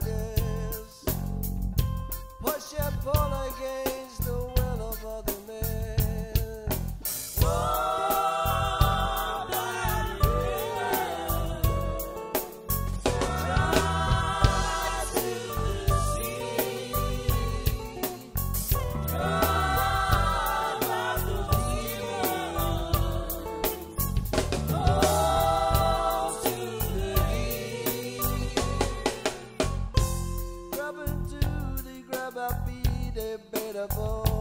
this. Push and pull against the will of other men. unforgettable.